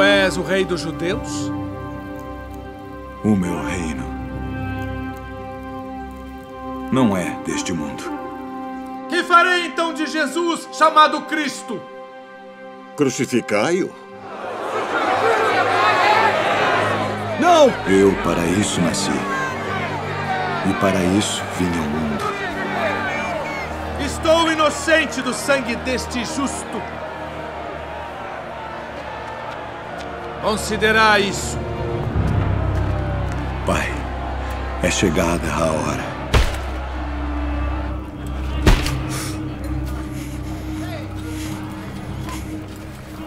és o rei dos judeus? O meu reino não é deste mundo. Que farei então de Jesus, chamado Cristo? Crucificai-o. Não! Eu para isso nasci. E para isso vim ao mundo. Estou inocente do sangue deste justo. Considerar isso. Pai, é chegada a hora.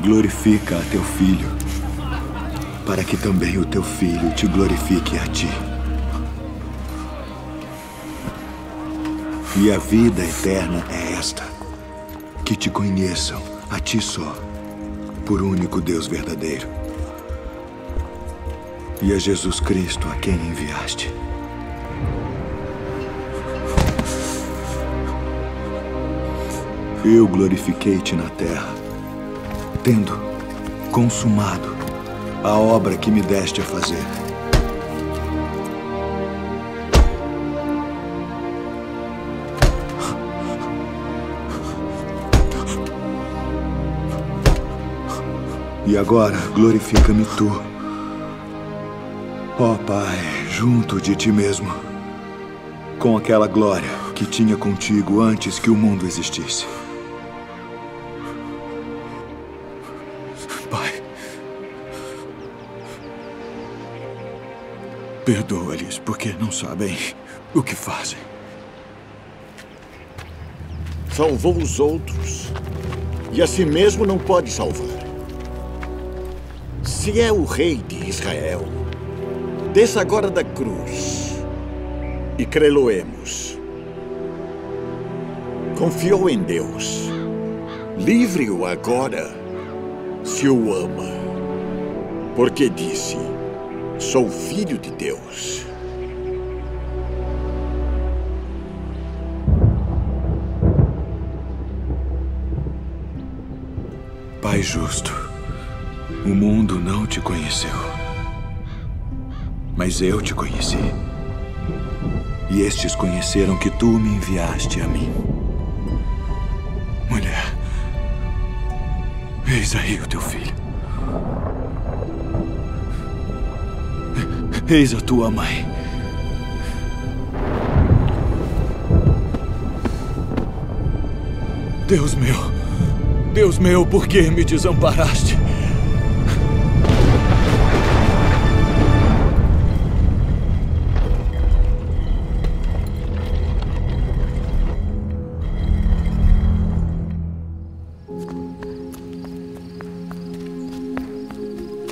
Glorifica a teu filho, para que também o teu filho te glorifique a ti. E a vida eterna é esta: que te conheçam, a ti só, por único Deus verdadeiro, e a Jesus Cristo a quem enviaste. Eu glorifiquei-te na terra, tendo consumado a obra que me deste a fazer. E agora glorifica-me tu, ó Pai, junto de ti mesmo, com aquela glória que tinha contigo antes que o mundo existisse. Pai, perdoa-lhes porque não sabem o que fazem. Salvou os outros. E a si mesmo não pode salvar. Se é o rei de Israel, desça agora da cruz e crê-lo-emos. Confiou em Deus. Livre-o agora, se o ama. Porque disse: Sou filho de Deus. Pai justo, o mundo não te conheceu. Mas eu te conheci. E estes conheceram que tu me enviaste a mim. Mulher, eis aí o teu filho. Eis a tua mãe. Deus meu, Deus meu, por que me desamparaste?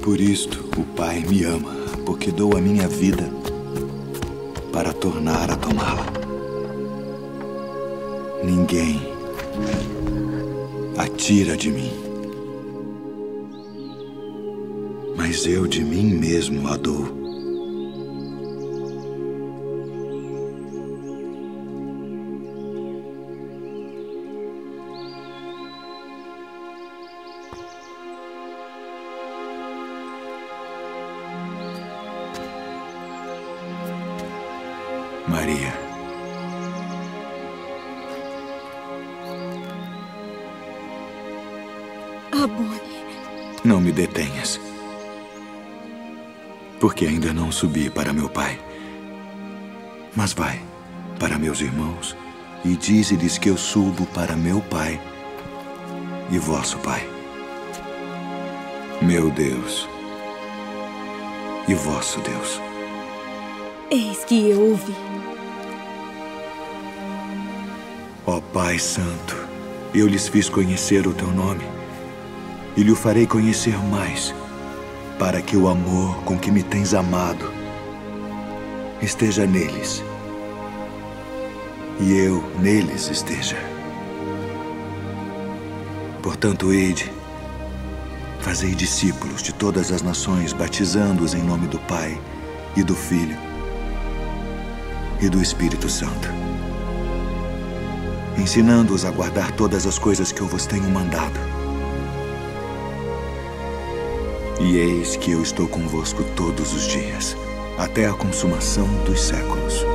Por isto o Pai me ama, porque dou a minha vida para tornar a tomá-la. Ninguém a tira de mim, mas eu de mim mesmo a dou. Maria. Abone. Não me detenhas. Porque ainda não subi para meu pai. Mas vai para meus irmãos e dize-lhes que eu subo para meu pai e vosso pai. Meu Deus e vosso Deus. Eis que eu ouvi. Ó Pai Santo, eu lhes fiz conhecer o teu nome e lhe o farei conhecer mais, para que o amor com que me tens amado esteja neles e eu neles esteja. Portanto, ide, fazei discípulos de todas as nações, batizando-os em nome do Pai e do Filho e do Espírito Santo, ensinando-os a guardar todas as coisas que eu vos tenho mandado. E eis que eu estou convosco todos os dias, até a consumação dos séculos.